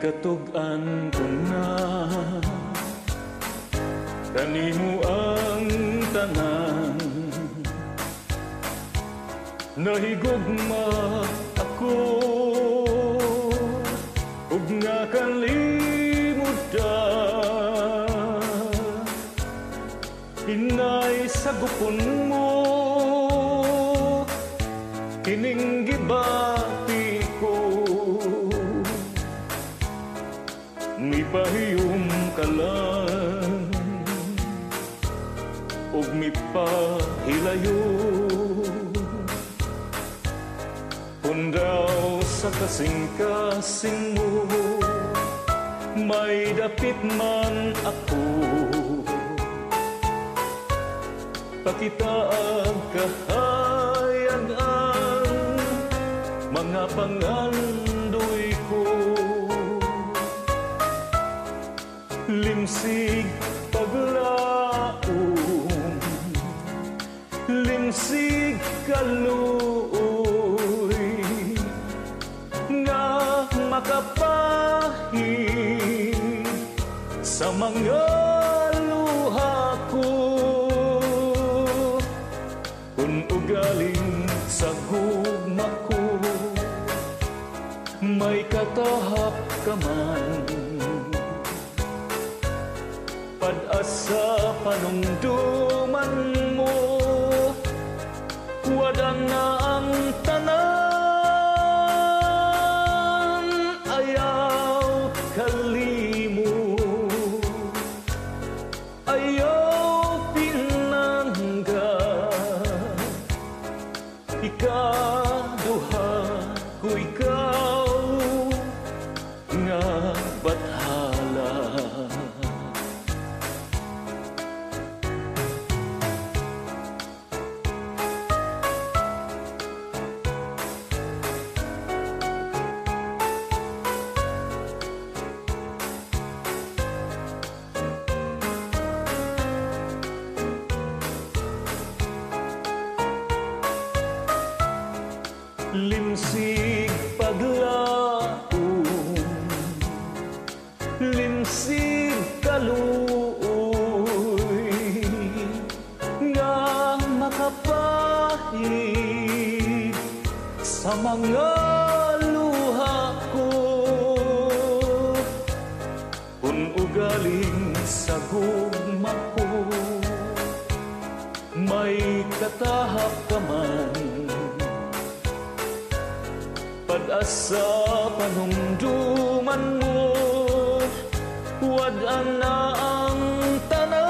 Gikatugan ko na. Kanimo ang tanan? Nahigugma ako. Ug nga kalimutan Inay sa gupon mo. Kining gibati Mipahiyom ka lang Ug mipahilayo Pundaw sa kasing-kasing mo. May dapit man ako. Pakita ang kahayagan Mga pangandoy ko Limsig paglaom Limsig kaluoy Nga makapahid Sa mga luha ko. Kung ugaling sa gugma ko May katahap ka man Pad-asa panungduman mo. Wada na ang tanan Ayaw kalimo Ayaw pinangga Ikaduha ko ikaw Nga bathala Limsig paglaom Limsig kaluoy Nga makapahid Sa mga luha ko. Kung ugaling sa gugma ko May katahap ka man pag-asa panumduman mo Wadan na ang tanan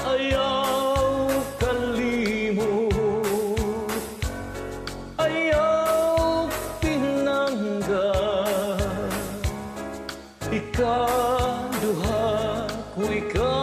Ayaw kalimot Ayaw pinangga Ikaduha ko ikaw